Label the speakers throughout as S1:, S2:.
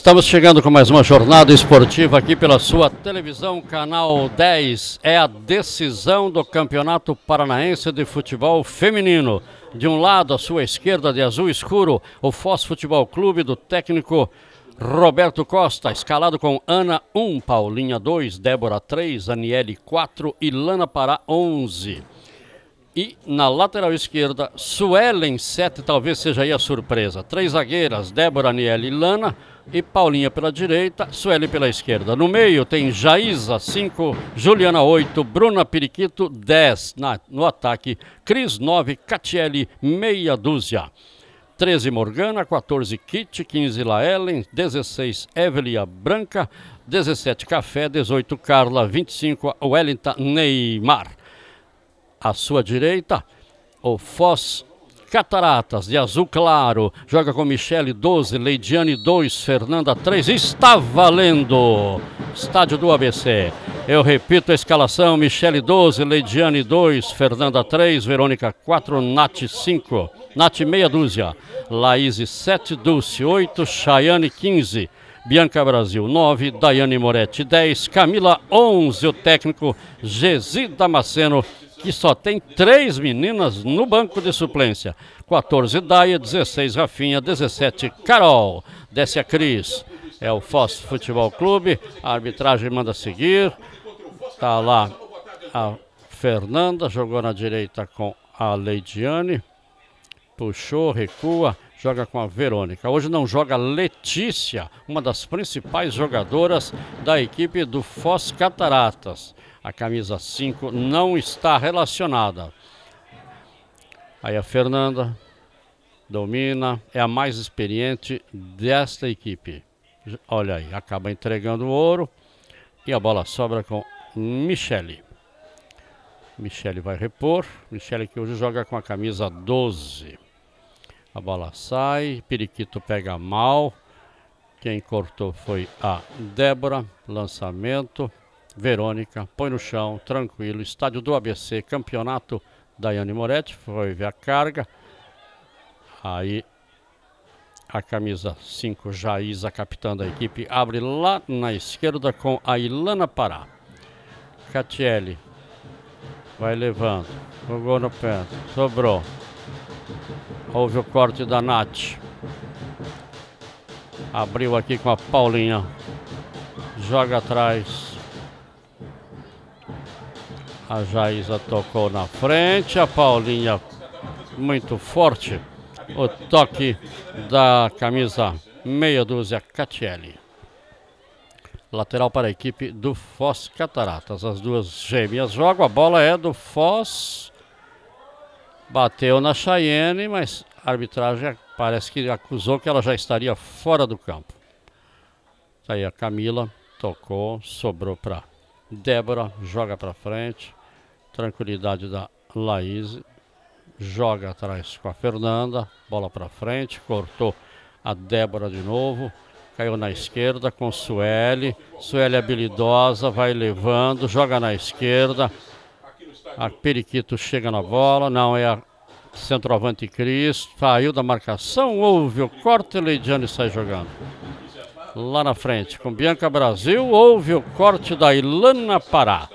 S1: Estamos chegando com mais uma jornada esportiva aqui pela sua televisão, canal 10. É a decisão do Campeonato Paranaense de Futebol Feminino. De um lado, à sua esquerda, de azul escuro, o Foz Futebol Clube do técnico Roberto Costa, escalado com Ana 1, Paulinha 2, Débora 3, Aniele 4 e Lana Pará 11. E na lateral esquerda, Suelen 7, talvez seja aí a surpresa. Três zagueiras, Débora, Aniele e Lana. E Paulinha pela direita, Suelen pela esquerda. No meio tem Jaísa 5, Juliana 8, Bruna Periquito 10. Na, no ataque, Cris 9, Catiele meia dúzia. 13 Morgana, 14 Kit, 15 Laelen, 16 Evelia Branca, 17 Café, 18 Carla, 25 Wellington Neymar à sua direita, o Foz Cataratas de azul claro, joga com Michele 12, Leidiane 2, Fernanda 3, está valendo! Estádio do ABC. Eu repito a escalação: Michele 12, Leidiane 2, Fernanda 3, Verônica 4, Nath 5, Nath meia dúzia, Laís 7, Dulce 8, Chayane 15. Bianca Brasil 9, Daiane Moretti 10, Camila 11, o técnico Gesi Damasceno que só tem três meninas no banco de suplência. 14 Daia, 16 Rafinha, 17 Carol, desce a Cris. É o Foz Futebol Clube, a arbitragem manda seguir. Tá lá a Fernanda, jogou na direita com a Leidiane. Puxou, recua, joga com a Verônica. Hoje não joga Letícia, uma das principais jogadoras da equipe do Foz Cataratas. A camisa 5 não está relacionada. Aí a Fernanda domina, é a mais experiente desta equipe. Olha aí, acaba entregando o ouro e a bola sobra com Michele. Michele vai repor. Michele que hoje joga com a camisa 12. A bola sai, Periquito pega mal. Quem cortou foi a Débora. Lançamento. Verônica, põe no chão, tranquilo. Estádio do ABC, campeonato. Daiane Moretti foi ver a carga. Aí a camisa 5, Jaísa, capitã da equipe, abre lá na esquerda com a Ilana Pará. Catiele vai levando, jogou no pé, sobrou. Houve o corte da Nath. Abriu aqui com a Paulinha. Joga atrás. A Jaísa tocou na frente, a Paulinha muito forte. O toque da camisa meia dúzia Catielli. Lateral para a equipe do Foz Cataratas. As duas gêmeas jogam. A bola é do Foz. Bateu na Cheyenne, mas a arbitragem parece que acusou que ela já estaria fora do campo. Tá aí a Camila tocou, sobrou para Débora, joga para frente. Tranquilidade da Laís. Joga atrás com a Fernanda. Bola para frente. Cortou a Débora de novo. Caiu na esquerda com Sueli. Sueli habilidosa. Vai levando. Joga na esquerda. A Periquito chega na bola. Não é a centroavante Cris. Saiu da marcação. Houve o corte. Leidiane sai jogando. Lá na frente com Bianca Brasil. Houve o corte da Ilana Pará.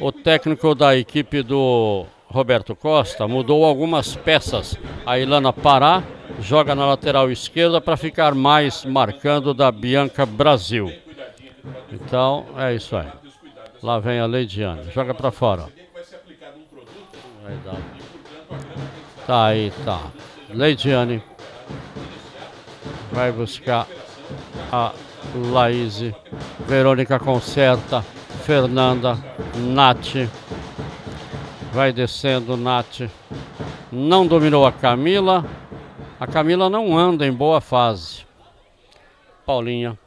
S1: O técnico da equipe do Roberto Costa mudou algumas peças. A Ilana Pará joga na lateral esquerda para ficar mais marcando da Bianca Brasil. Então é isso aí. Lá vem a Leidiane. Joga para fora. Tá aí, tá. Leidiane. Vai buscar a Laís. Verônica conserta. Fernanda, Nath. Vai descendo, Nath. Não dominou a Camila. A Camila não anda em boa fase. Paulinha.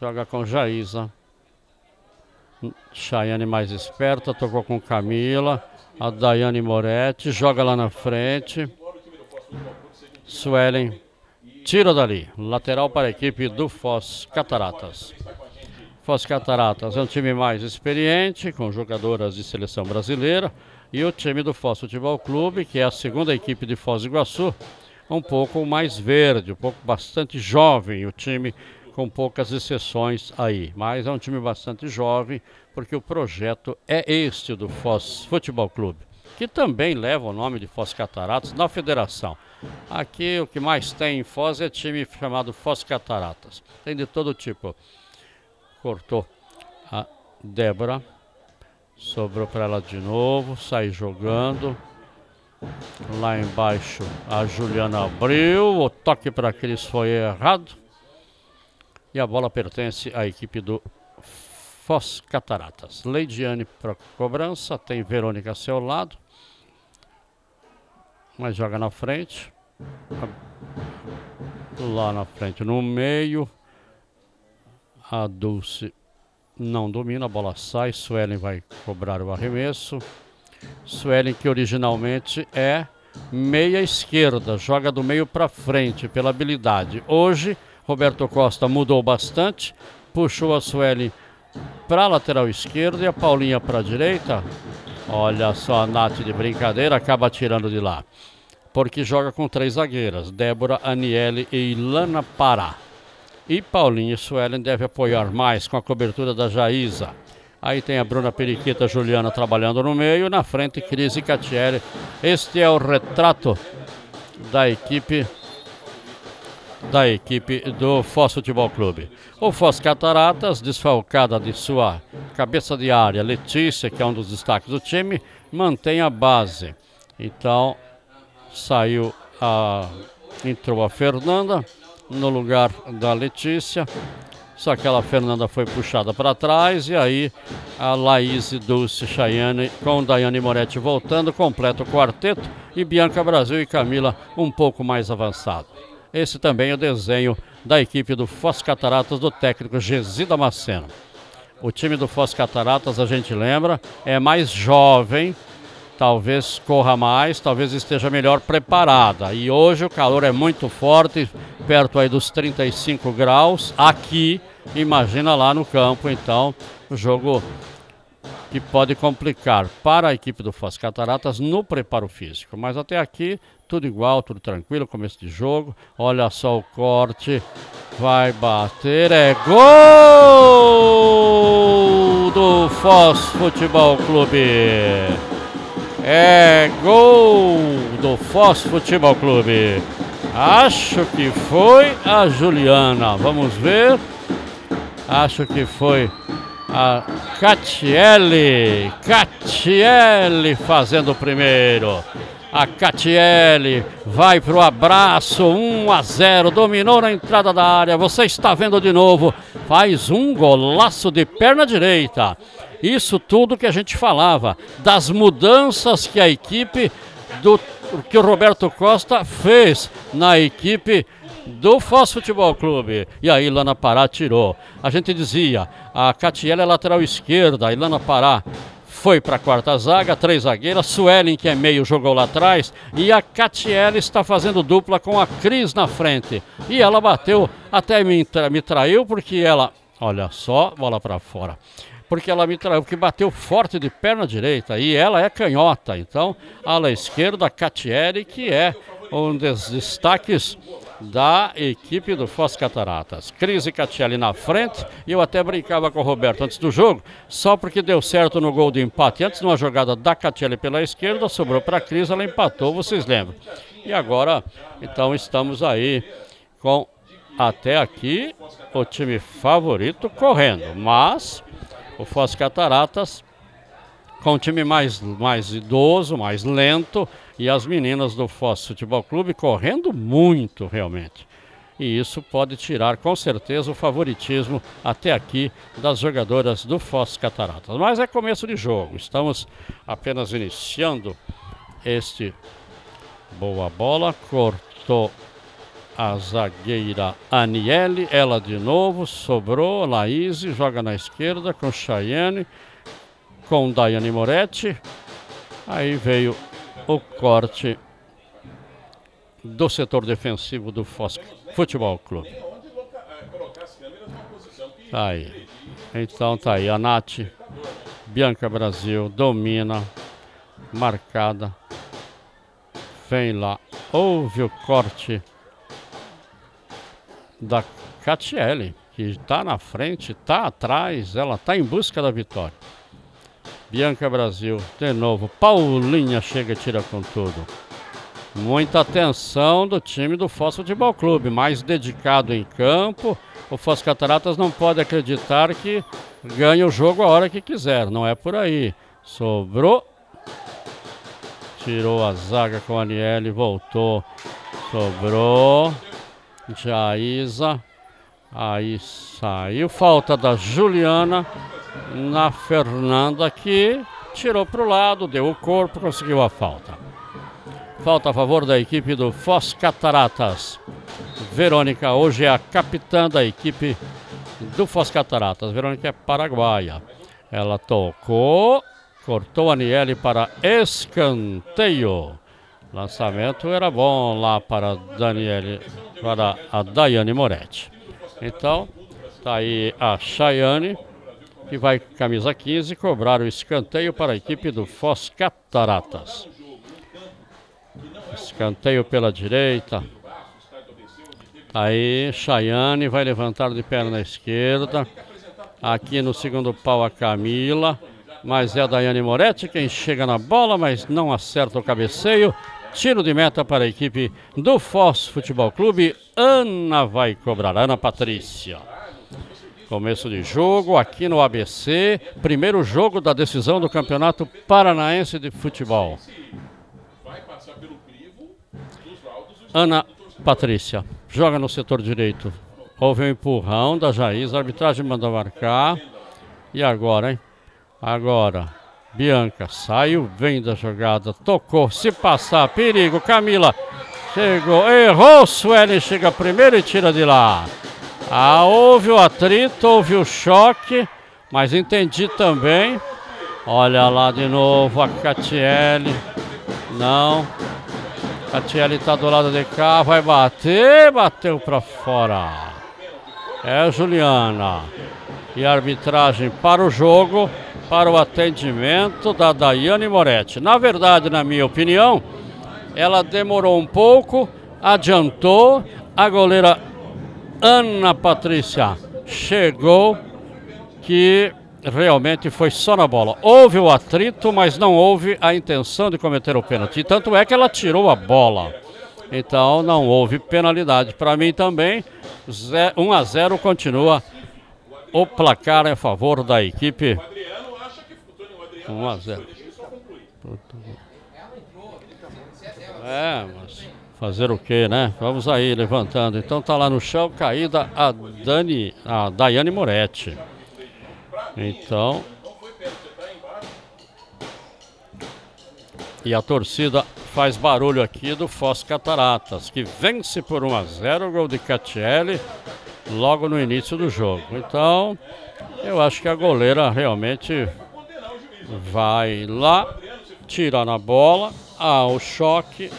S1: Joga com Jaísa. Chayane mais esperta, tocou com Camila. A Daiane Moretti joga lá na frente. Suelen tira dali. Lateral para a equipe do Foz Cataratas. Foz Cataratas é um time mais experiente, com jogadoras de seleção brasileira. E o time do Foz Futebol Clube, que é a segunda equipe de Foz do Iguaçu, um pouco mais verde, um pouco bastante jovem o time, com poucas exceções aí. Mas é um time bastante jovem, porque o projeto é este do Foz Futebol Clube, que também leva o nome de Foz Cataratas na federação. Aqui o que mais tem em Foz é time chamado Foz Cataratas. Tem de todo tipo. Cortou a Débora. Sobrou para ela de novo. Sai jogando. Lá embaixo a Juliana abriu. O toque para Cris foi errado. E a bola pertence à equipe do Foz Cataratas. Leidiane para cobrança. Tem Verônica a seu lado. Mas joga na frente. Lá na frente, no meio. A Dulce não domina, a bola sai. Suelen vai cobrar o arremesso. Suelen que originalmente é meia esquerda, joga do meio para frente pela habilidade. Hoje, Roberto Costa mudou bastante, puxou a Suelen para a lateral esquerda e a Paulinha para a direita. Olha só a Nath de brincadeira, acaba tirando de lá. Porque joga com três zagueiras, Débora, Aniele e Ilana Pará. E Paulinha e Suelen deve apoiar mais com a cobertura da Jaísa. Aí tem a Bruna Periquita Juliana trabalhando no meio, na frente Cris e Catieri. Este é o retrato da equipe da equipe do Foz Futebol Clube. O Foz Cataratas, desfalcada de sua cabeça de área, Letícia, que é um dos destaques do time, mantém a base. Então, saiu a. entrou a Fernanda no lugar da Letícia. Só que a Fernanda foi puxada para trás e aí a Laís Dulce Chayane com Daiane Moretti voltando, completa o quarteto e Bianca Brasil e Camila um pouco mais avançado. Esse também é o desenho da equipe do Foz Cataratas do técnico Gesida Maceno. O time do Foz Cataratas, a gente lembra, é mais jovem, talvez corra mais, talvez esteja melhor preparada. E hoje o calor é muito forte, perto aí dos 35 graus. Aqui, imagina lá no campo, então, o jogo que pode complicar para a equipe do Foz Cataratas no preparo físico. Mas até aqui, tudo igual, tudo tranquilo, começo de jogo. Olha só o corte. Vai bater, é gol do Foz Futebol Clube. É gol do Foz Futebol Clube. Acho que foi a Juliana. Vamos ver. Acho que foi a Catiele. Catiele fazendo o primeiro. A Catiele vai para o abraço, 1 a 0, dominou na entrada da área. Você está vendo de novo, faz um golaço de perna direita. Isso tudo que a gente falava, das mudanças que a equipe do que o Roberto Costa fez na equipe do Foz Futebol Clube. E aí Ilana Pará tirou. A gente dizia, a Catiela é lateral esquerda, a Ilana Pará foi para a quarta zaga, três zagueiras, Suelen, que é meio, jogou lá atrás, e a Catiela está fazendo dupla com a Cris na frente. E ela bateu, até me, tra me traiu, porque ela, olha só, bola para fora porque ela me traiu, porque bateu forte de perna direita e ela é canhota. Então, ala esquerda, Catieri, que é um dos destaques da equipe do Foz Cataratas. Cris e Catielli na frente, e eu até brincava com o Roberto antes do jogo, só porque deu certo no gol de empate. Antes, numa jogada da Catielli pela esquerda, sobrou para a Cris, ela empatou, vocês lembram. E agora, então, estamos aí com até aqui o time favorito correndo, mas o Foz Cataratas com um time mais, mais idoso, mais lento, e as meninas do Foz Futebol Clube correndo muito realmente. E isso pode tirar com certeza o favoritismo até aqui das jogadoras do Foz Cataratas. Mas é começo de jogo, estamos apenas iniciando este boa bola, cortou a zagueira Aniele, ela de novo, sobrou, Laís, joga na esquerda com Cheyenne, com Daiane Moretti. Aí veio o corte do setor defensivo do Fosca Futebol Clube. Tá aí. Então tá aí a Nath, Bianca Brasil, domina, marcada. Vem lá houve o corte da Catiele, que está na frente, está atrás, ela está em busca da vitória. Bianca Brasil, de novo, Paulinha chega e tira com tudo. Muita atenção do time do Foz Futebol Clube, mais dedicado em campo. O Foz Cataratas não pode acreditar que ganha o jogo a hora que quiser, não é por aí. Sobrou, tirou a zaga com a Aniele, voltou, sobrou. Jaísa, aí saiu. Falta da Juliana na Fernanda que tirou para o lado, deu o corpo, conseguiu a falta. Falta a favor da equipe do Foz Cataratas. Verônica hoje é a capitã da equipe do Foz Cataratas. Verônica é paraguaia. Ela tocou, cortou a Aniele para escanteio. Lançamento era bom lá para Daniele, para a Daiane Moretti. Então, tá aí a Chayane, que vai camisa 15 cobrar o escanteio para a equipe do Foz Cataratas. Escanteio pela direita. Tá aí, Chayane vai levantar de perna esquerda. Aqui no segundo pau a Camila. Mas é a Daiane Moretti quem chega na bola, mas não acerta o cabeceio. Tiro de meta para a equipe do Foz Futebol Clube. Ana vai cobrar. Ana Patrícia. Começo de jogo aqui no ABC. Primeiro jogo da decisão do Campeonato Paranaense de Futebol. Ana Patrícia joga no setor direito. Houve um empurrão da Jaís. A arbitragem mandou marcar. E agora, hein? Agora. Bianca saiu, vem da jogada, tocou, se passar, perigo, Camila chegou, errou, Suelen chega primeiro e tira de lá. Ah, houve o atrito, houve o choque, mas entendi também. Olha lá de novo a Catiele. Não. Catiele está do lado de cá, vai bater, bateu para fora. É Juliana. E a arbitragem para o jogo para o atendimento da Daiane Moretti. Na verdade, na minha opinião, ela demorou um pouco, adiantou, a goleira Ana Patrícia chegou, que realmente foi só na bola. Houve o atrito, mas não houve a intenção de cometer o pênalti. Tanto é que ela tirou a bola. Então não houve penalidade. Para mim também, 1 a 0 continua o placar a favor da equipe 1 a 0. É, mas fazer o que, né? Vamos aí, levantando. Então tá lá no chão, caída a Dani, a Daiane Moretti. Então. E a torcida faz barulho aqui do Foz Cataratas, que vence por 1 a 0 o gol de Catiele logo no início do jogo. Então, eu acho que a goleira realmente vai lá, tira na bola, ah, o choque.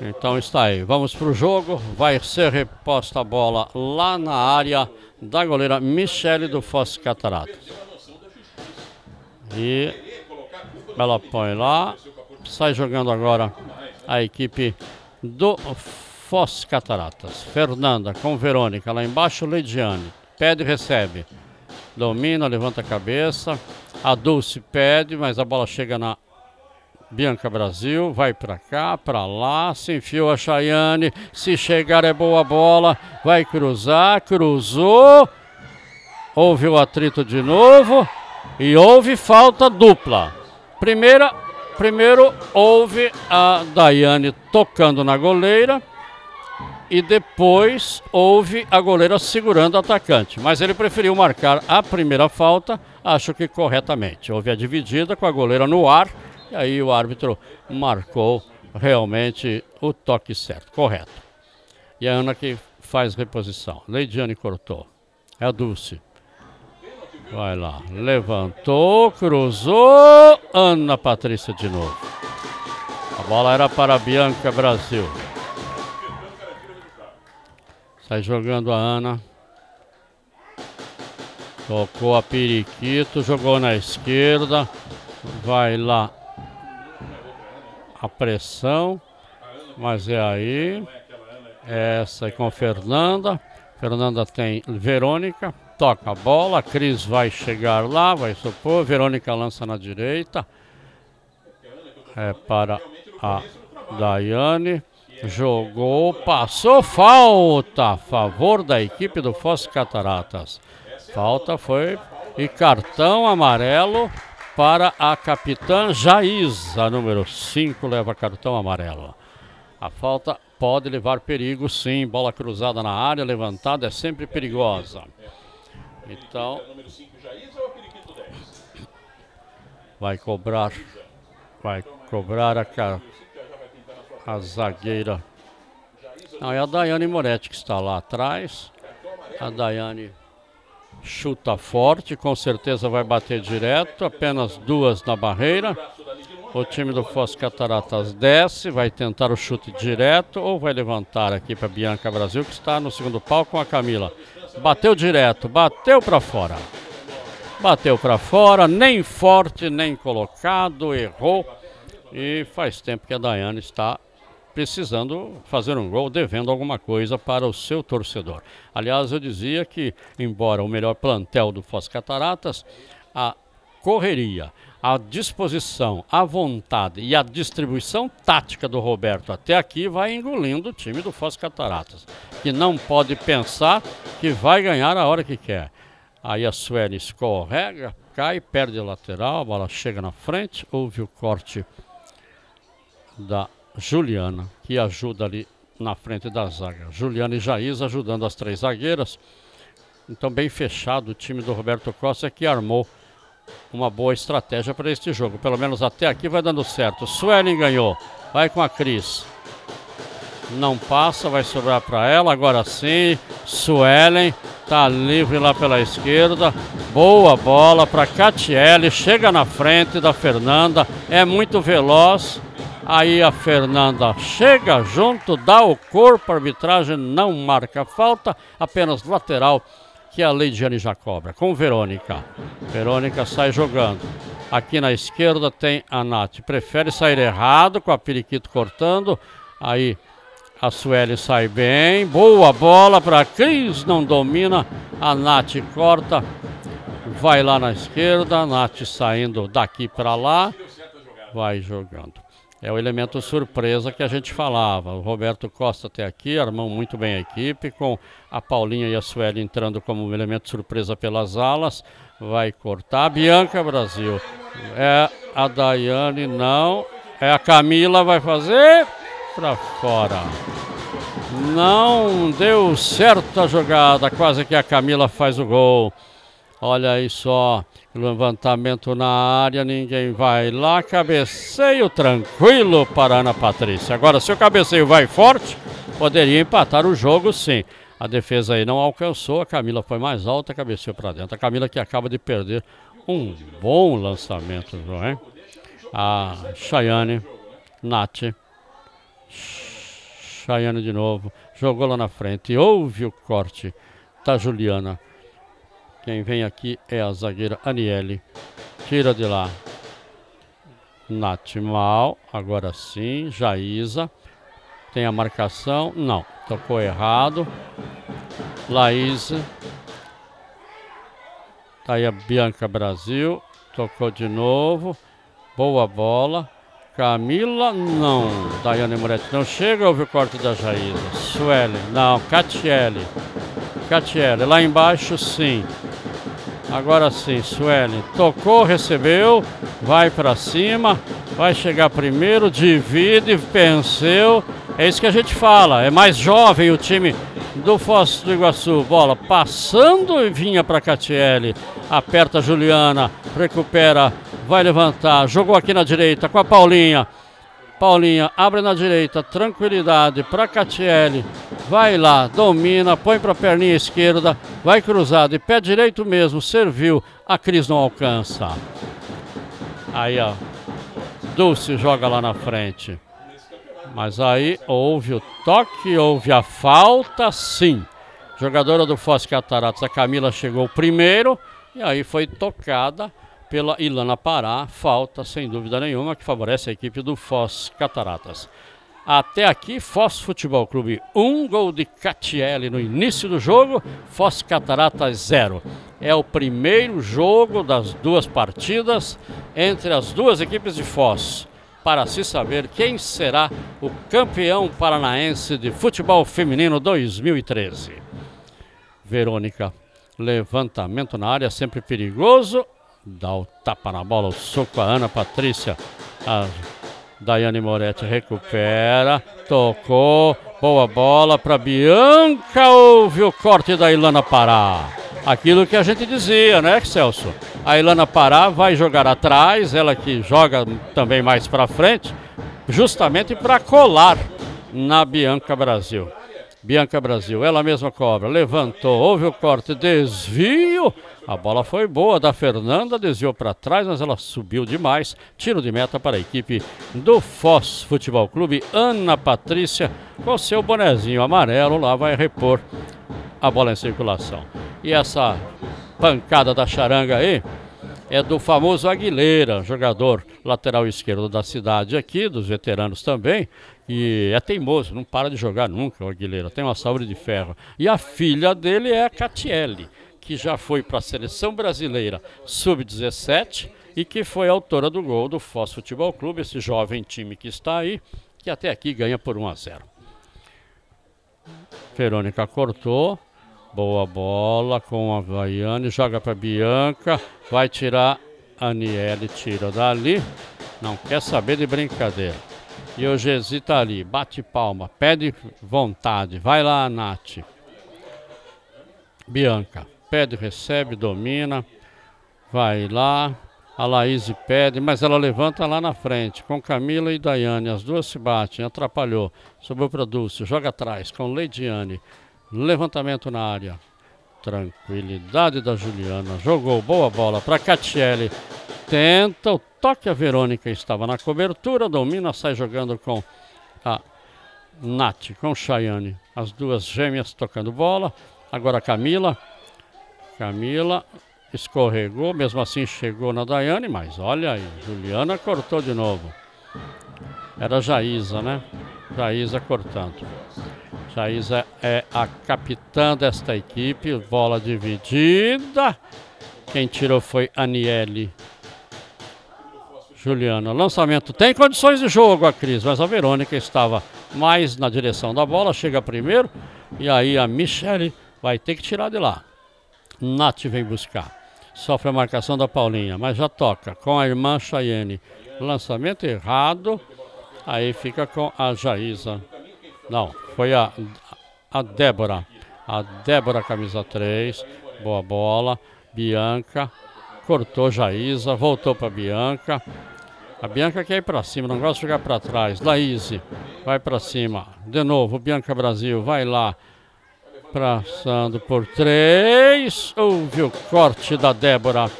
S1: Então está aí, vamos para o jogo. Vai ser reposta a bola lá na área da goleira Michele do Foz Cataratas. E ela põe lá, sai jogando agora a equipe do Foz Cataratas. Fernanda com Verônica lá embaixo, Leidiane. Pede e recebe. Domina, levanta a cabeça. A Dulce pede, mas a bola chega na Bianca Brasil. Vai para cá, para lá. Se enfiou a Chayane. Se chegar é boa bola. Vai cruzar. Cruzou. Houve o atrito de novo. E houve falta dupla. Primeira, primeiro houve a Daiane tocando na goleira e depois houve a goleira segurando o atacante. Mas ele preferiu marcar a primeira falta, acho que corretamente. Houve a dividida com a goleira no ar e aí o árbitro marcou realmente o toque certo, correto. E a Ana que faz reposição. Leidiane cortou. É a Dulce. Vai lá. Levantou, cruzou. Ana Patrícia de novo. A bola era para a Bianca Brasil. Sai jogando a Ana. Tocou a periquito, jogou na esquerda. Vai lá a pressão. Mas é aí. Essa é com Fernanda. Fernanda tem Verônica. Toca a bola. Cris vai chegar lá, vai supor. Verônica lança na direita. É para a Daiane. Jogou, passou falta a favor da equipe do Foz Cataratas. Falta foi e cartão amarelo para a capitã Jaísa, número 5, leva cartão amarelo. A falta pode levar perigo, sim. Bola cruzada na área, levantada, é sempre perigosa. Então. Vai cobrar. Vai cobrar a, a zagueira. Não, é a Daiane Moretti que está lá atrás. A Daiane chuta forte, com certeza vai bater direto. Apenas duas na barreira. O time do Foz Cataratas desce, vai tentar o chute direto ou vai levantar aqui para Bianca Brasil, que está no segundo pau com a Camila. Bateu direto, bateu para fora. Bateu para fora, nem forte, nem colocado, errou. E faz tempo que a Daiane está precisando fazer um gol, devendo alguma coisa para o seu torcedor. Aliás, eu dizia que, embora o melhor plantel do Foz Cataratas, a correria, a disposição, a vontade e a distribuição tática do Roberto até aqui vai engolindo o time do Foz Cataratas, que não pode pensar que vai ganhar a hora que quer. Aí a Sueli escorrega, cai, perde a lateral, a bola chega na frente, houve o corte da Juliana, que ajuda ali na frente da zaga. Juliana e Jaís ajudando as três zagueiras. Então, bem fechado o time do Roberto Costa que armou uma boa estratégia para este jogo. Pelo menos até aqui vai dando certo. Suelen ganhou. Vai com a Cris. Não passa, vai sobrar para ela. Agora sim. Suelen está livre lá pela esquerda. Boa bola para Catiele. Chega na frente da Fernanda. É muito veloz. Aí a Fernanda chega junto, dá o corpo, a arbitragem não marca falta, apenas lateral, que a Leidiane já cobra. Com Verônica. Verônica sai jogando. Aqui na esquerda tem a Nath. Prefere sair errado, com a Periquito cortando. Aí a Sueli sai bem. Boa bola para Cris, não domina. A Nath corta. Vai lá na esquerda. A Nath saindo daqui para lá. Vai jogando. É o elemento surpresa que a gente falava. O Roberto Costa até aqui armou muito bem a equipe, com a Paulinha e a Sueli entrando como elemento surpresa pelas alas. Vai cortar. Bianca Brasil. É a Daiane, não. É a Camila, vai fazer para fora. Não deu certo a jogada. Quase que a Camila faz o gol. Olha aí só. Levantamento na área, ninguém vai lá. Cabeceio tranquilo para Ana Patrícia. Agora, se o cabeceio vai forte, poderia empatar o jogo sim. A defesa aí não alcançou, a Camila foi mais alta, cabeceou para dentro. A Camila que acaba de perder um bom lançamento, não é? A Chayane, Nath. Chayane de novo, jogou lá na frente. Houve o corte da Juliana. Quem vem aqui é a zagueira Aniele. Tira de lá. Nath mal. Agora sim. Jaísa. Tem a marcação. Não. Tocou errado. Laís. Tá aí a Bianca Brasil. Tocou de novo. Boa bola. Camila, não. Daiane Moretti não chega. Houve o corte da Jaísa. Sueli, não. Catiele. Catiele, lá embaixo sim. Agora sim, Suelen tocou, recebeu, vai para cima, vai chegar primeiro, divide, venceu. É isso que a gente fala. É mais jovem o time do Foz do Iguaçu. Bola passando e vinha para Catiele. Aperta Juliana, recupera, vai levantar. Jogou aqui na direita com a Paulinha. Paulinha abre na direita, tranquilidade para Catiele. Vai lá, domina, põe para a perninha esquerda, vai cruzado e pé direito mesmo, serviu. A Cris não alcança. Aí, ó. Dulce joga lá na frente. Mas aí houve o toque, houve a falta, sim. Jogadora do Foz Cataratas, a Camila chegou primeiro, E aí foi tocada pela Ilana Pará, falta sem dúvida nenhuma, que favorece a equipe do Foz Cataratas. Até aqui, Foz Futebol Clube 1, um gol de Catielli no início do jogo, Foz Cataratas 0. É o primeiro jogo das duas partidas entre as duas equipes de Foz, para se saber quem será o campeão paranaense de futebol feminino 2013. Verônica, levantamento na área, sempre perigoso, dá o tapa na bola, o soco a Ana Patrícia. A Daiane Moretti recupera, tocou, boa bola para Bianca, houve o corte da Ilana Pará. Aquilo que a gente dizia, né, Celso? A Ilana Pará vai jogar atrás, ela que joga também mais para frente, justamente para colar na Bianca Brasil. Bianca Brasil, ela mesma cobra, levantou, houve o corte, desvio, a bola foi boa da Fernanda, desviou para trás, mas ela subiu demais. Tiro de meta para a equipe do Foz Futebol Clube. Ana Patrícia, com seu bonezinho amarelo, lá vai repor a bola em circulação. E essa pancada da charanga aí é do famoso Aguilera, jogador lateral esquerdo da cidade aqui, dos veteranos também. E é teimoso, não para de jogar nunca o Aguilera, tem uma saúde de ferro. E a filha dele é a Catiele que já foi para a seleção brasileira sub-17 e que foi autora do gol do Foz Futebol Clube, esse jovem time que está aí, que até aqui ganha por 1 a 0. Verônica cortou, boa bola com a Vaiane, joga para Bianca, vai tirar. A Aniele, tira dali, não quer saber de brincadeira. E o Gesi tá ali, bate palma, pede vontade, vai lá, Nath. Bianca pede, recebe, domina, vai lá. A Laís pede, mas ela levanta lá na frente, com Camila e Daiane. As duas se batem, atrapalhou. Sobrou para Dulce, joga atrás com Leidiane. Levantamento na área. Tranquilidade da Juliana. Jogou boa bola para Catiele. Tenta o toque. A Verônica estava na cobertura. Domina, sai jogando com a Nath, com Chayane. As duas gêmeas tocando bola. Agora Camila. Camila escorregou, mesmo assim chegou na Daiane, mas olha aí, Juliana cortou de novo. Era Jaísa, né? Jaísa cortando. Jaísa é a capitã desta equipe, bola dividida. Quem tirou foi Aniele. Juliana, lançamento tem condições de jogo a Cris, mas a Verônica estava mais na direção da bola, chega primeiro e aí a Michele vai ter que tirar de lá. Nath vem buscar. Sofre a marcação da Paulinha, mas já toca com a irmã Chayenne. Lançamento errado. Aí fica com a Jaísa. Não, foi a, a Débora. A Débora, camisa 3. Boa bola. Bianca. Cortou Jaísa. Voltou para Bianca. A Bianca quer ir para cima, não gosta de jogar para trás. Laís vai para cima. De novo, Bianca Brasil, vai lá. Passando por três. Houve o corte da Débora.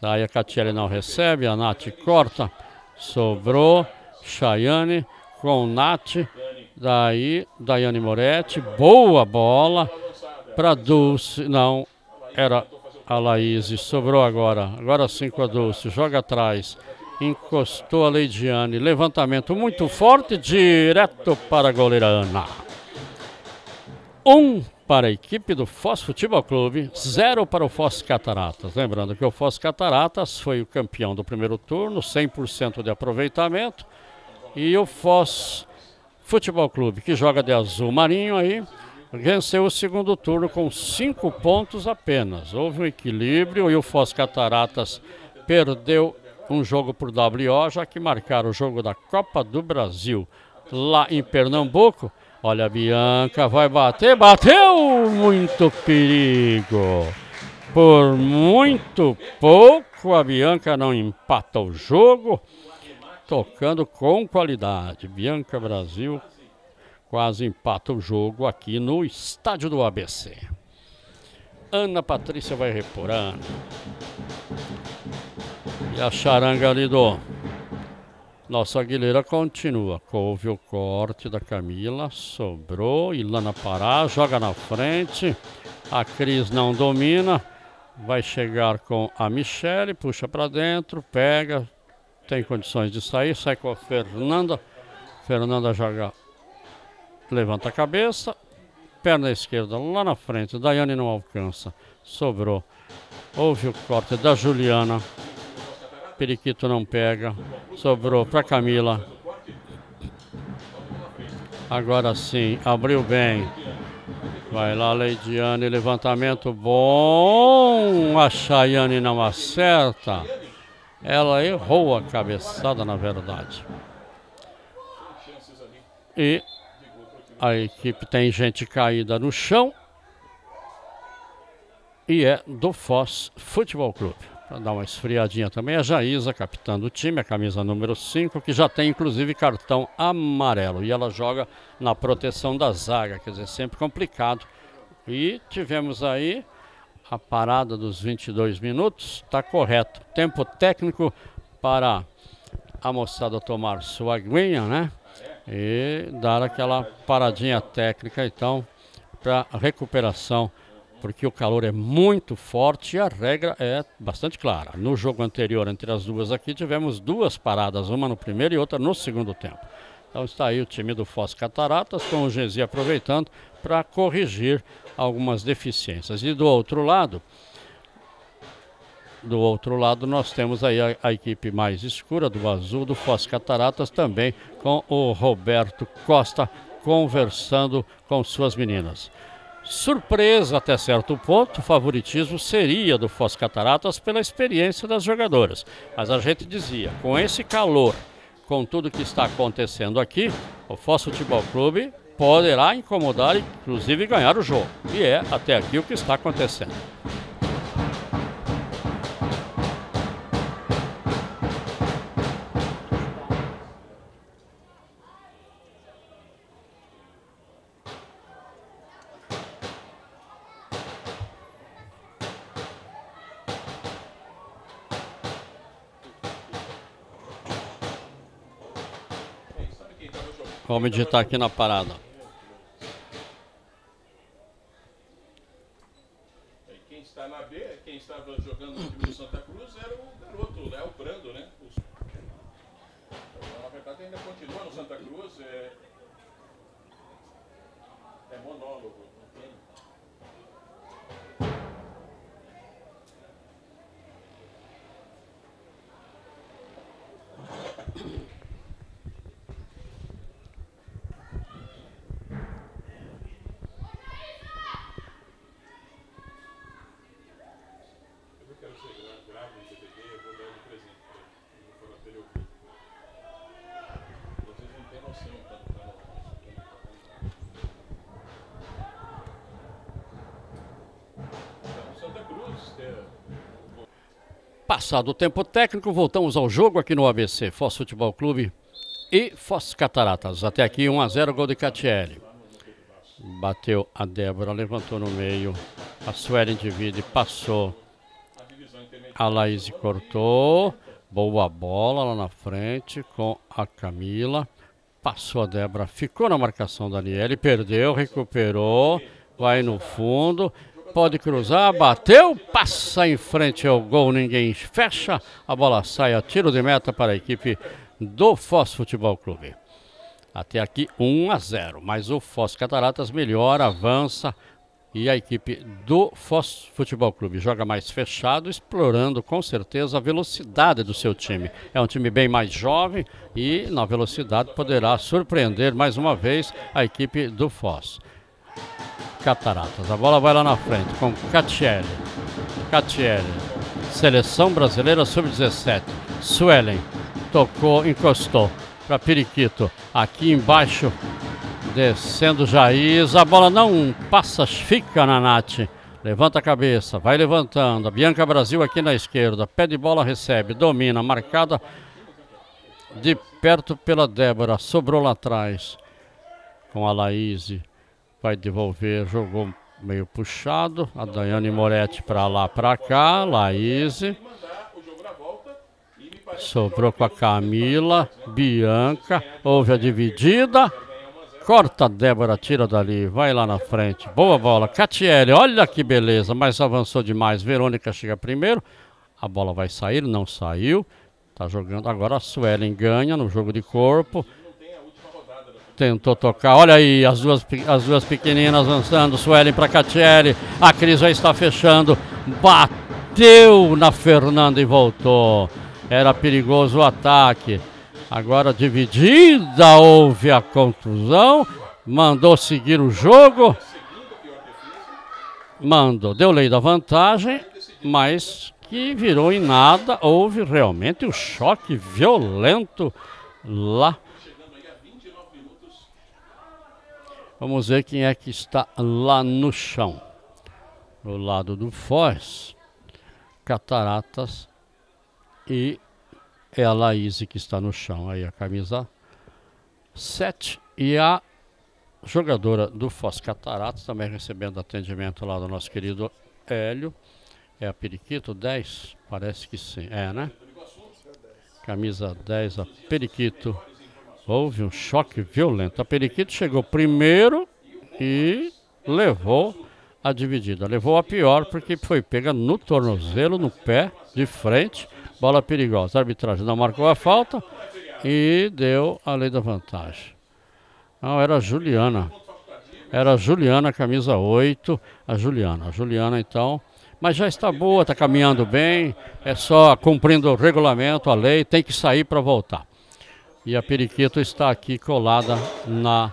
S1: Daí a Catiele não recebe, a Nath corta. Sobrou. Chayane com Nath. Daí, Daiane Moretti. Boa bola. Para Dulce. Não, era a Laís. Sobrou agora. Agora sim com a Dulce. Joga atrás. Encostou a Leidiane. Levantamento muito forte. Direto para a goleira Ana. 1 um para a equipe do Foz Futebol Clube, 0 para o Foz Cataratas. Lembrando que o Foz Cataratas foi o campeão do primeiro turno, 100% de aproveitamento. E o Foz Futebol Clube, que joga de azul marinho aí, venceu o segundo turno com 5 pontos apenas. Houve um equilíbrio e o Foz Cataratas perdeu um jogo por WO, já que marcaram o jogo da Copa do Brasil lá em Pernambuco Olha a Bianca, vai bater, bateu! Muito perigo! Por muito pouco a Bianca não empata o jogo, tocando com qualidade. Bianca Brasil quase empata o jogo aqui no estádio do ABC. Ana Patrícia vai repor, Ana. E a charanga ali do nossa Aguilera continua. Couve o corte da Camila. Sobrou. Ilana Pará joga na frente. A Cris não domina. Vai chegar com a Michele, puxa para dentro, pega, tem condições de sair, sai com a Fernanda. Fernanda joga, levanta a cabeça, perna esquerda lá na frente, Daiane não alcança, sobrou. Houve o corte da Juliana, Periquito não pega, sobrou para Camila. Agora sim, abriu bem. Vai lá, Leidiane, levantamento bom. A Chayane não acerta. Ela errou a cabeçada, na verdade. E a equipe tem gente caída no chão. E é do Foz Futebol Clube. Para dar uma esfriadinha também, a Jaísa, capitã do time, a camisa número 5, que já tem inclusive cartão amarelo. E ela joga na proteção da zaga, quer dizer, sempre complicado. E tivemos aí a parada dos 22 minutos, está correto. Tempo técnico para a moçada tomar sua aguinha, né? E dar aquela paradinha técnica, então, para recuperação porque o calor é muito forte e a regra é bastante clara. No jogo anterior, entre as duas aqui, tivemos duas paradas, uma no primeiro e outra no segundo tempo. Então está aí o time do Foz Cataratas, com o Gesi aproveitando para corrigir algumas deficiências. E do outro lado, do outro lado nós temos aí a, a, equipe mais escura do azul do Foz Cataratas também com o Roberto Costa conversando com suas meninas. Surpresa até certo ponto, o favoritismo seria do Foz Cataratas pela experiência das jogadoras. Mas a gente dizia, com esse calor, com tudo que está acontecendo aqui, o Foz Futebol Clube poderá incomodar inclusive ganhar o jogo. E é até aqui o que está acontecendo. Vamos digitar aqui na parada.
S2: Quem está na B, quem estava jogando no time do Santa Cruz era o garoto, o Léo Brando, né? Na verdade ainda continua no Santa Cruz, é, é monólogo.
S1: Passado o tempo técnico, voltamos ao jogo aqui no ABC, Foz Futebol Clube e Foz Cataratas. Até aqui 1 a 0 gol de Catielli. Bateu a Débora, levantou no meio. A Suelen divide, passou. A Laís cortou. Boa bola lá na frente com a Camila. Passou a Débora, ficou na marcação da Daniele, perdeu, recuperou, vai no fundo, pode cruzar, bateu, passa em frente ao gol, ninguém fecha, a bola sai a tiro de meta para a equipe do Foz Futebol Clube. Até aqui 1 a 0, mas o Foz Cataratas melhora, avança e a equipe do Foz Futebol Clube joga mais fechado, explorando com certeza a velocidade do seu time. É um time bem mais jovem e na velocidade poderá surpreender mais uma vez a equipe do Foz. Cataratas. A bola vai lá na frente com Catielli. Catielli. Seleção brasileira sub-17. Suelen. Tocou, encostou para Periquito. Aqui embaixo, descendo Jair. A bola não passa, fica na Nath. Levanta a cabeça, vai levantando. A Bianca Brasil aqui na esquerda. Pé de bola, recebe, domina, marcada de perto pela Débora. Sobrou lá atrás com a Laís vai devolver, jogou meio puxado, a Daiane Moretti para lá, para cá, Laís. Sobrou com a Camila, Bianca, houve a dividida, corta a Débora, tira dali, vai lá na frente. Boa bola. Catiele, olha que beleza, mas avançou demais. Verônica chega primeiro. A bola vai sair, não saiu. Tá jogando agora a Suelen ganha no jogo de corpo. Tentou tocar, olha aí as duas, as duas pequeninas avançando. Suelen para Catiele. A Cris já está fechando. Bateu na Fernanda e voltou. Era perigoso o ataque. Agora dividida, houve a contusão. Mandou seguir o jogo. Mandou, deu lei da vantagem, mas que virou em nada. Houve realmente um choque violento lá. Vamos ver quem é que está lá no chão. Do lado do Foz, Cataratas e é a Laís que está no chão. Aí a camisa 7 e a jogadora do Foz Cataratas também recebendo atendimento lá do nosso querido Hélio. É a Periquito 10? Parece que sim. É, né? Camisa 10, a Periquito. Houve um choque violento. A Periquito chegou primeiro e levou a dividida. Levou a pior porque foi pega no tornozelo, no pé, de frente Bola perigosa. A arbitragem não marcou a falta e deu a lei da vantagem. Não, era a Juliana. Era a Juliana, camisa 8. A Juliana. A Juliana, então. Mas já está boa, está caminhando bem. É só cumprindo o regulamento, a lei. Tem que sair para voltar. E a Periquito está aqui colada na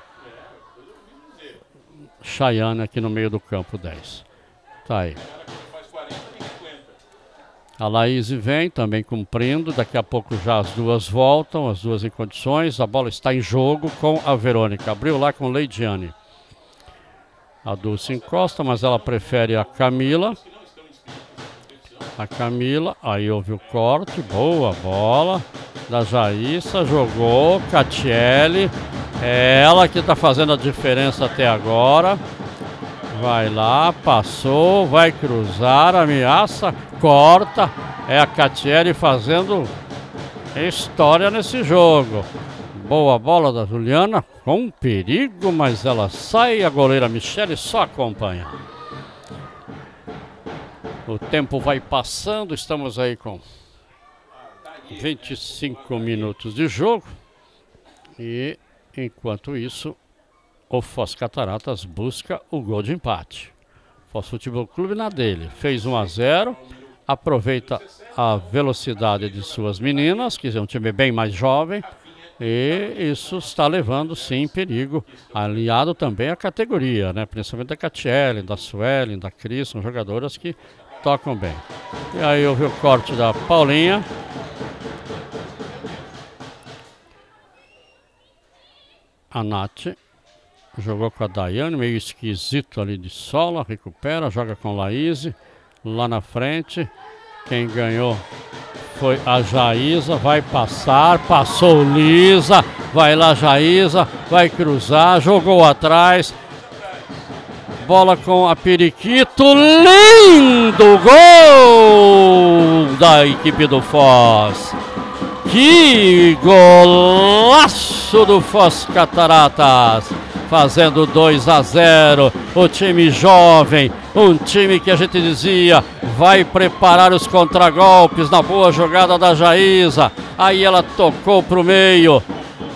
S1: Chayane, aqui no meio do campo 10. Tá aí. A Laís vem também cumprindo, daqui a pouco já as duas voltam, as duas em condições. A bola está em jogo com a Verônica. Abriu lá com Leidiane. A Dulce encosta, mas ela prefere a Camila. A Camila, aí houve o corte, boa bola da Jaissa, jogou, Catiele, é ela que está fazendo a diferença até agora. Vai lá, passou, vai cruzar, ameaça, corta. É a Catieri fazendo história nesse jogo. Boa bola da Juliana, com perigo, mas ela sai. A goleira Michele só acompanha. O tempo vai passando, estamos aí com 25 minutos de jogo. E enquanto isso, o Foz Cataratas busca o gol de empate. Foz Futebol Clube na dele, fez 1 a 0, aproveita a velocidade de suas meninas, que é um time bem mais jovem, e isso está levando sim perigo, aliado também à categoria, né? principalmente da Catiele, da Suelen, da Cris, são jogadoras que tocam bem. E aí houve o corte da Paulinha. A Nath Jogou com a Daiane, meio esquisito ali de sola, recupera, joga com Laís. Lá na frente, quem ganhou foi a Jaísa, vai passar, passou lisa, vai lá Jaísa, vai cruzar, jogou atrás. Bola com a Periquito, lindo gol da equipe do Foz. Que golaço do Foz Cataratas! fazendo 2 a 0. O time jovem, um time que a gente dizia vai preparar os contragolpes na boa jogada da Jaísa. Aí ela tocou para o meio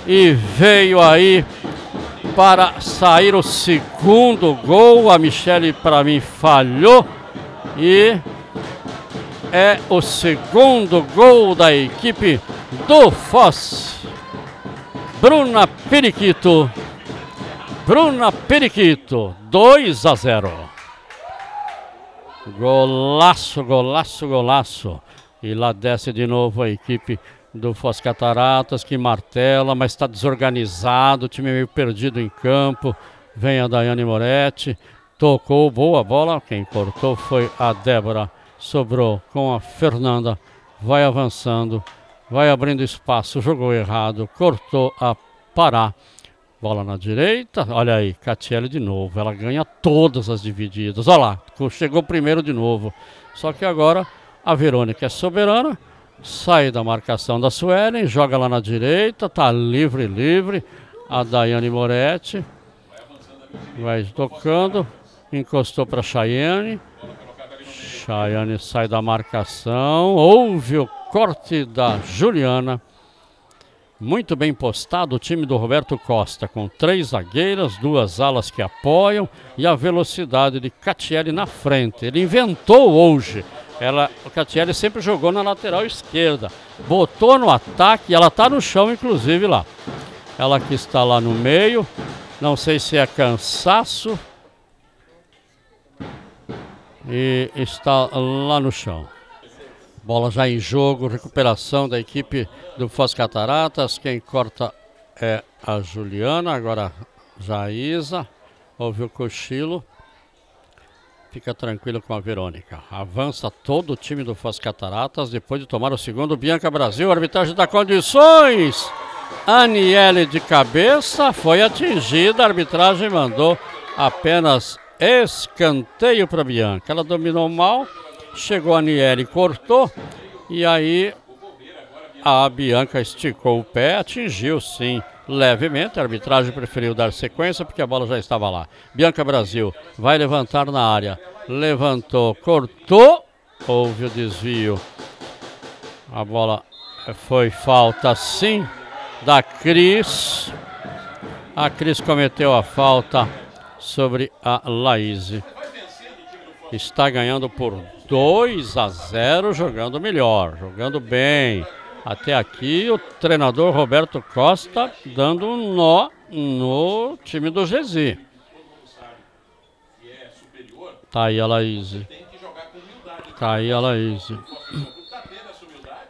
S1: e veio aí para sair o segundo gol. A Michele para mim falhou e é o segundo gol da equipe do Foz. Bruna Periquito Bruna Periquito, 2 a 0. Golaço, golaço, golaço. E lá desce de novo a equipe do Foz Cataratas que martela, mas está desorganizado, o time meio perdido em campo. Vem a Daiane Moretti, tocou, boa bola. Quem cortou foi a Débora. Sobrou com a Fernanda. Vai avançando, vai abrindo espaço, jogou errado, cortou a Pará. Bola na direita, olha aí, Catiele de novo. Ela ganha todas as divididas. Olha lá, chegou primeiro de novo. Só que agora a Verônica é soberana, sai da marcação da Suelen, joga lá na direita, tá livre, livre. a Daiane Moretti. Vai tocando. Encostou para Chayane. Chayane sai da marcação. Houve o corte da Juliana. Muito bem postado o time do Roberto Costa, com três zagueiras, duas alas que apoiam e a velocidade de Catiele na frente. Ele inventou hoje. Ela, o Catiele sempre jogou na lateral esquerda. Botou no ataque ela está no chão, inclusive, lá. Ela que está lá no meio. Não sei se é cansaço. E está lá no chão. Bola já em jogo, recuperação da equipe do Foz Cataratas. Quem corta é a Juliana, agora Jaísa. Houve o cochilo. Fica tranquilo com a Verônica. Avança todo o time do Foz Cataratas depois de tomar o segundo. Bianca Brasil, arbitragem dá condições. Aniele de cabeça foi atingida. A arbitragem mandou apenas escanteio para Bianca. Ela dominou mal Chegou a Nieri, cortou e aí a Bianca esticou o pé, atingiu sim levemente. A arbitragem preferiu dar sequência porque a bola já estava lá. Bianca Brasil vai levantar na área. Levantou, cortou. Houve o desvio. A bola foi falta sim da Cris. A Cris cometeu a falta sobre a Laís. Está ganhando por 2 a 0, jogando melhor, jogando bem. Até aqui o treinador Roberto Costa dando um nó no time do Gesi. Tá aí a Laís. Tá aí a Laís.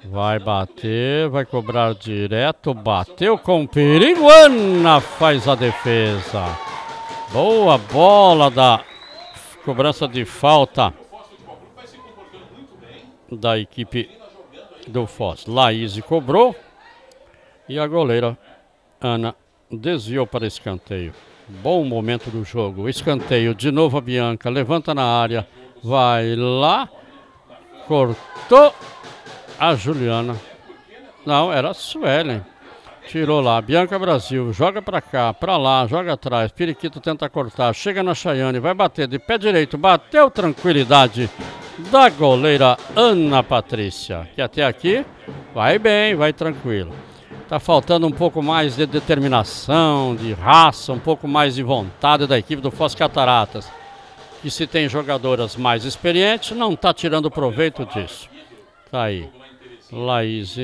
S1: Vai bater, vai cobrar direto, bateu com perigo, Ana faz a defesa. Boa bola da cobrança de falta da equipe do Foz. Laís cobrou e a goleira Ana desviou para escanteio. Bom momento do jogo. Escanteio de novo a Bianca. Levanta na área. Vai lá. Cortou a Juliana. Não, era a Suelen. Tirou lá. Bianca Brasil. Joga para cá, para lá, joga atrás. Periquito tenta cortar. Chega na Chayane. Vai bater de pé direito. Bateu tranquilidade da goleira Ana Patrícia, que até aqui vai bem, vai tranquilo. Tá faltando um pouco mais de determinação, de raça, um pouco mais de vontade da equipe do Foz Cataratas. Que se tem jogadoras mais experientes, não tá tirando proveito disso. Tá aí. Laís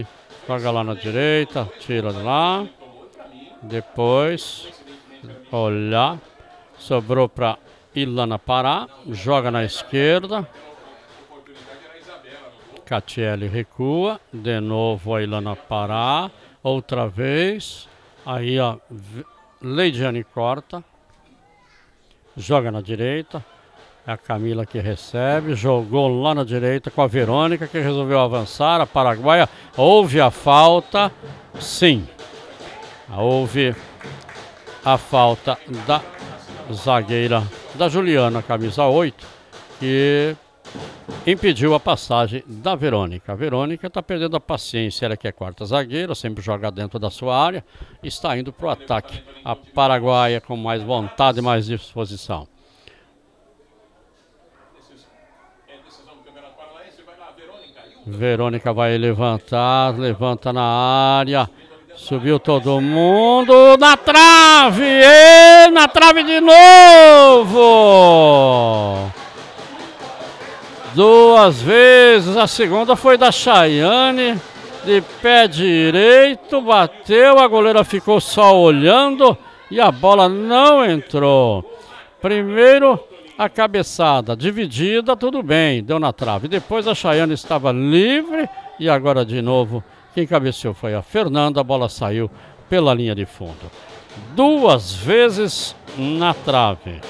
S1: joga lá na direita, tira lá. Depois, olha, sobrou para Ilana Pará, joga na esquerda. Catiele recua, de novo a Ilana Pará, outra vez, aí a Leidiane corta, joga na direita, é a Camila que recebe, jogou lá na direita com a Verônica que resolveu avançar, a Paraguaia, houve a falta, sim, houve a falta da zagueira da Juliana, camisa 8, que impediu a passagem da Verônica. A Verônica está perdendo a paciência, ela que é quarta zagueira, sempre joga dentro da sua área, está indo para o ataque. A Paraguaia com mais vontade e mais disposição. Verônica vai levantar, levanta na área. Subiu todo mundo na trave! E na trave de novo! Duas vezes. A segunda foi da Chayane, de pé direito, bateu, a goleira ficou só olhando e a bola não entrou. Primeiro a cabeçada dividida, tudo bem, deu na trave. Depois a Chayane estava livre e agora de novo quem cabeceou foi a Fernanda, a bola saiu pela linha de fundo. Duas vezes na trave.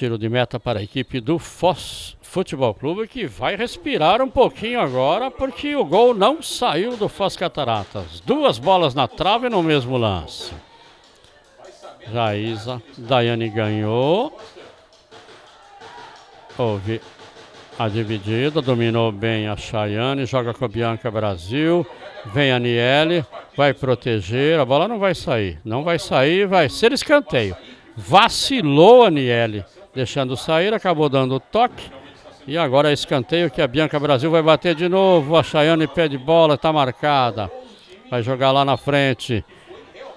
S1: Tiro de meta para a equipe do Foz Futebol Clube que vai respirar um pouquinho agora porque o gol não saiu do Foz Cataratas. Duas bolas na trave no mesmo lance. Jaísa, Daiane ganhou. Houve a dividida, dominou bem a Chayane, joga com a Bianca Brasil, vem a Niele, vai proteger, a bola não vai sair, não vai sair, vai ser escanteio. Vacilou a Niele, deixando sair, acabou dando o toque. E agora é escanteio que a Bianca Brasil vai bater de novo. A Chayane pede bola, está marcada. Vai jogar lá na frente.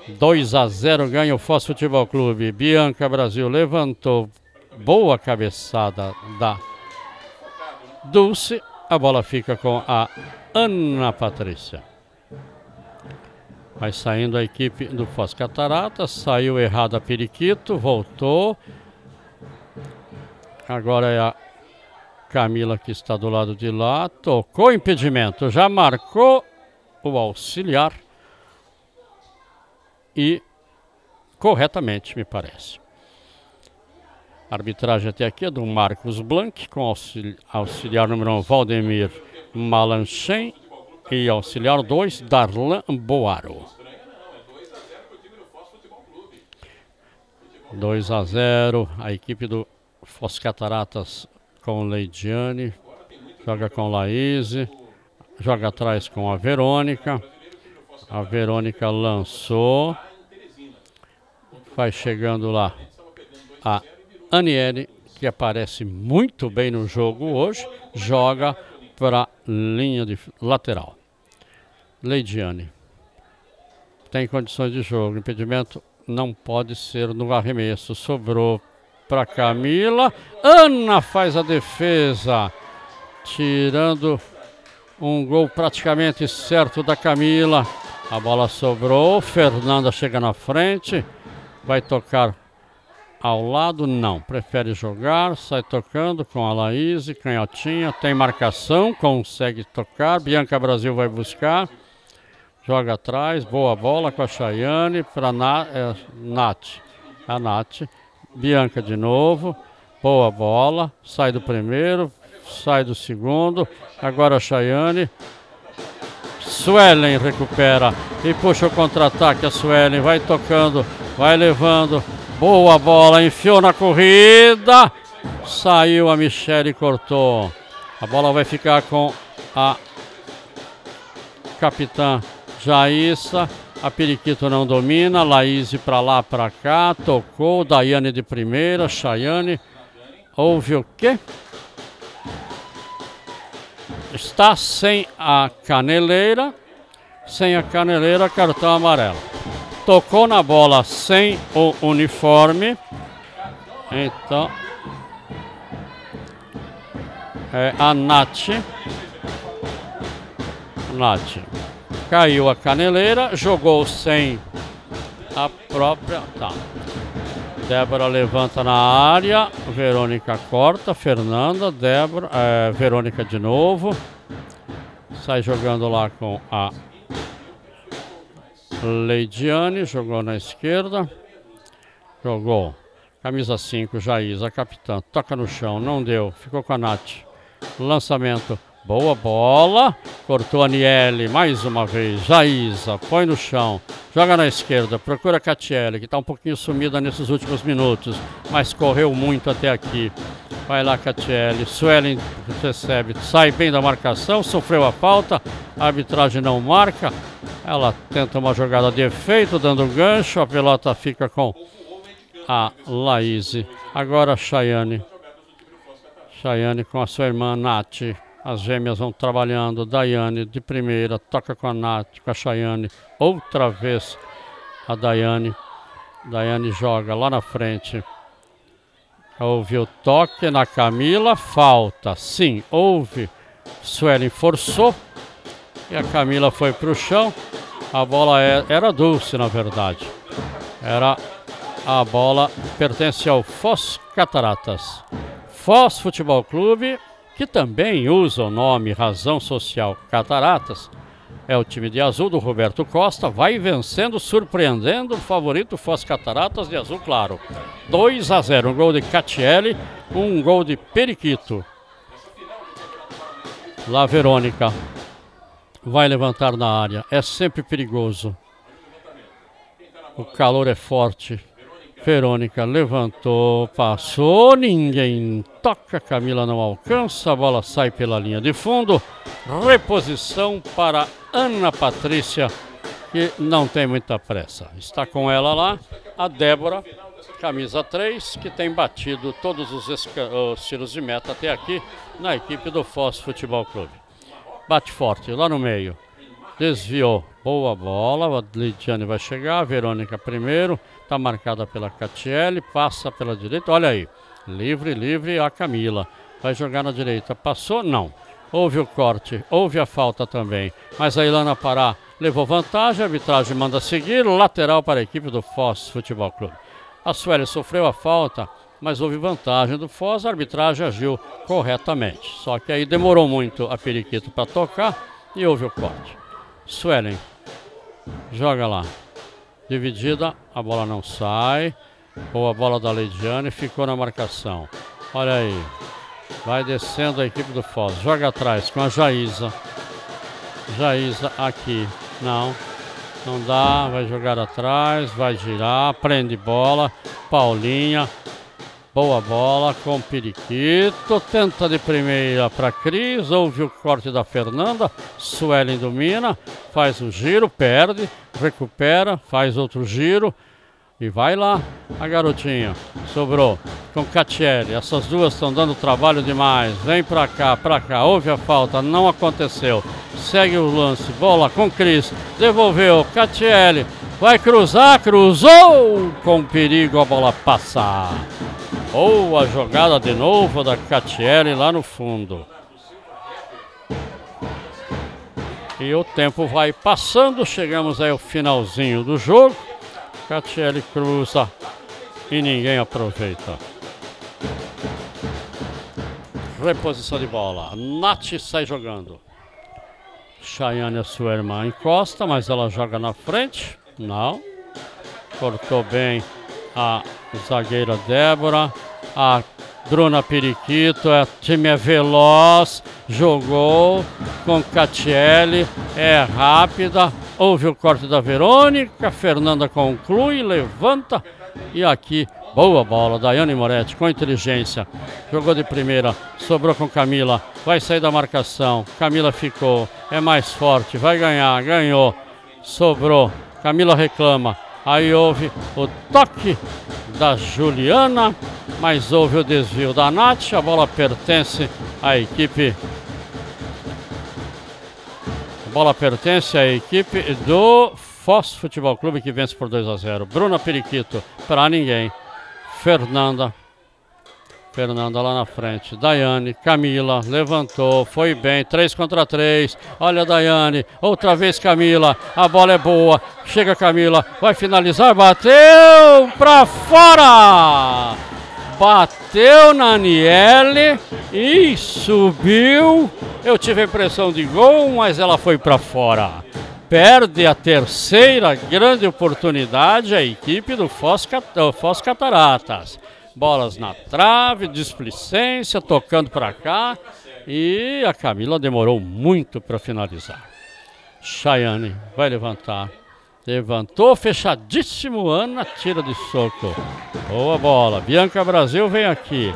S1: 2 a 0 ganha o Foz Futebol Clube. Bianca Brasil levantou. Boa cabeçada da Dulce. A bola fica com a Ana Patrícia. Vai saindo a equipe do Foz Catarata. Saiu errado a Periquito. Voltou. Agora é a Camila que está do lado de lá. Tocou impedimento. Já marcou o auxiliar e corretamente, me parece. A arbitragem até aqui é do Marcos Blanc, com auxiliar, número 1, um, Valdemir Malanchen e auxiliar 2, Darlan Boaro. 2 a 0, a equipe do Foz Cataratas com Leidiane, joga com Laís, joga atrás com a Verônica. A Verônica lançou. Vai chegando lá a Aniele, que aparece muito bem no jogo hoje, joga para linha de lateral. Leidiane. Tem condições de jogo. Impedimento não pode ser no arremesso. Sobrou para Camila. Ana faz a defesa. Tirando um gol praticamente certo da Camila. A bola sobrou, Fernanda chega na frente, vai tocar ao lado, não, prefere jogar, sai tocando com a Laís, canhotinha, tem marcação, consegue tocar, Bianca Brasil vai buscar, joga atrás, boa bola com a Chayane para Na, é, Nath, a Nath, Bianca de novo, boa bola, sai do primeiro, sai do segundo, agora a Chayane, Suelen recupera e puxa o contra-ataque. A Suelen vai tocando, vai levando. Boa bola, enfiou na corrida. Saiu a Michele cortou. A bola vai ficar com a capitã Jaissa. A Periquito não domina. Laís para lá, para cá. Tocou. Daiane de primeira. Chayane. Houve o quê? está sem a caneleira, sem a caneleira, cartão amarelo. Tocou na bola sem o uniforme, então é a Nath. Nath. Caiu a caneleira, jogou sem a própria. Tá. Débora levanta na área, Verônica corta, Fernanda, Débora, é, Verônica de novo. Sai jogando lá com a Leidiane, jogou na esquerda. Jogou. Camisa 5, Jaís, a capitã. Toca no chão, não deu. Ficou com a Nath. Lançamento Boa bola. Cortou a Niele mais uma vez. Jaísa, põe no chão. Joga na esquerda. Procura a Catiele, que está um pouquinho sumida nesses últimos minutos. Mas correu muito até aqui. Vai lá, Catiele. Suelen recebe. Sai bem da marcação. Sofreu a falta. A arbitragem não marca. Ela tenta uma jogada de efeito, dando gancho. A pelota fica com a Laís. Agora a Chayane. Chayane com a sua irmã Nath. As gêmeas vão trabalhando. Daiane de primeira, toca com a Nath, com a Chayane. Outra vez a Daiane. Daiane joga lá na frente. Houve o toque na Camila, falta. Sim, houve. Suelen forçou e a Camila foi para o chão. A bola é, era dulce, na verdade. Era a bola pertence ao Foz Cataratas. Foz Futebol Clube que também usa o nome Razão Social Cataratas, é o time de azul do Roberto Costa, vai vencendo, surpreendendo o favorito Foz Cataratas de azul claro. 2 a 0, um gol de Catielli, um gol de Periquito. Lá Verônica vai levantar na área, é sempre perigoso. O calor é forte. Verônica levantou, passou, ninguém toca, Camila não alcança, a bola sai pela linha de fundo. Reposição para Ana Patrícia, que não tem muita pressa. Está com ela lá a Débora, camisa 3, que tem batido todos os, os tiros de meta até aqui na equipe do Foz Futebol Clube. Bate forte lá no meio. Desviou. Boa bola. A Lidiane vai chegar. A Verônica primeiro. Está marcada pela Catiele. Passa pela direita. Olha aí. Livre, livre a Camila. Vai jogar na direita. Passou? Não. Houve o corte, houve a falta também. Mas a Ilana Pará levou vantagem, a arbitragem manda seguir, lateral para a equipe do Foz Futebol Clube. A Sueli sofreu a falta, mas houve vantagem do Foz, a arbitragem agiu corretamente. Só que aí demorou muito a Periquito para tocar e houve o corte. Suelen joga lá. Dividida, a bola não sai. Ou a bola da Leidiane ficou na marcação. Olha aí. Vai descendo a equipe do Foz. Joga atrás com a Jaísa. Jaísa aqui. Não. Não dá. Vai jogar atrás. Vai girar. Prende bola. Paulinha. Boa bola com Periquito. Tenta de primeira para Cris. Houve o corte da Fernanda. Suelen domina. Faz o giro. Perde. Recupera. Faz outro giro. E vai lá a garotinha. Sobrou com Catiele. Essas duas estão dando trabalho demais. Vem pra cá, pra cá. Houve a falta, não aconteceu. Segue o lance. Bola com Cris. Devolveu. Catiele. Vai cruzar, cruzou! Com perigo a bola passar. Boa jogada de novo da Catiele lá no fundo. E o tempo vai passando, chegamos aí ao finalzinho do jogo. Catiele cruza e ninguém aproveita. Reposição de bola. Nath sai jogando. Chayane, a sua irmã, encosta, mas ela joga na frente. Não. Cortou bem a zagueira Débora. A Bruna Periquito, a time é veloz, jogou com Catiele, é rápida, Houve o corte da Verônica, Fernanda conclui, levanta e aqui boa bola, Daiane Moretti com inteligência. Jogou de primeira, sobrou com Camila, vai sair da marcação. Camila ficou, é mais forte, vai ganhar, ganhou, sobrou. Camila reclama. Aí houve o toque da Juliana, mas houve o desvio da Nath. A bola pertence à equipe bola pertence à equipe do Foz Futebol Clube que vence por 2 a 0. Bruna Periquito, para ninguém. Fernanda. Fernanda lá na frente. Daiane, Camila, levantou, foi bem, 3 contra 3. Olha Daiane, outra vez Camila. A bola é boa. Chega Camila, vai finalizar, bateu para fora! bateu na Aniele e subiu. Eu tive a impressão de gol, mas ela foi para fora. Perde a terceira grande oportunidade a equipe do Foz, Foz Cataratas. Bolas na trave, displicência, tocando para cá. E a Camila demorou muito para finalizar. Chayane vai levantar. Levantou, fechadíssimo, Ana tira de soco. Boa bola. Bianca Brasil vem aqui.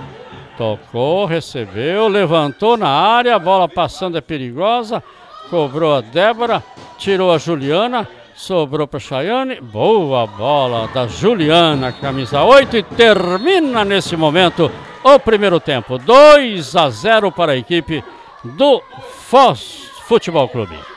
S1: Tocou, recebeu, levantou na área, a bola passando é perigosa. Cobrou a Débora, tirou a Juliana, sobrou para Chayane. Boa bola da Juliana, camisa 8 e termina nesse momento o primeiro tempo. 2 a 0 para a equipe do Foz Futebol Clube.